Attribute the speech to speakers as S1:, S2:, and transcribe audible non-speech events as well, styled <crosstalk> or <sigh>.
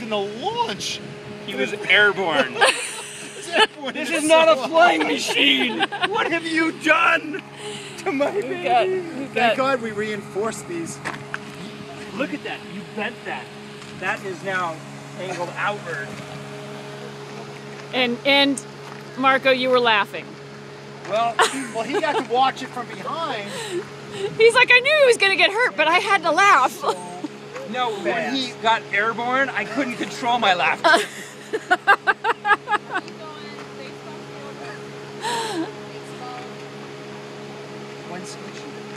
S1: was gonna launch.
S2: He was airborne.
S1: This <laughs>
S2: this is not a flying machine. What have you done to my
S3: We've
S2: baby?
S3: got, we've
S4: Thank
S3: got,
S4: God we reinforced these.
S2: Look at that. You bent that. That is now angled outward.
S3: and and Marco, you were laughing.
S4: Well, well, he got to watch it from behind. <laughs>
S3: He's like, I knew he was gonna get hurt, but I had to laugh.
S2: No, when he got airborne, I couldn't control my laughter. <laughs>
S4: When switching.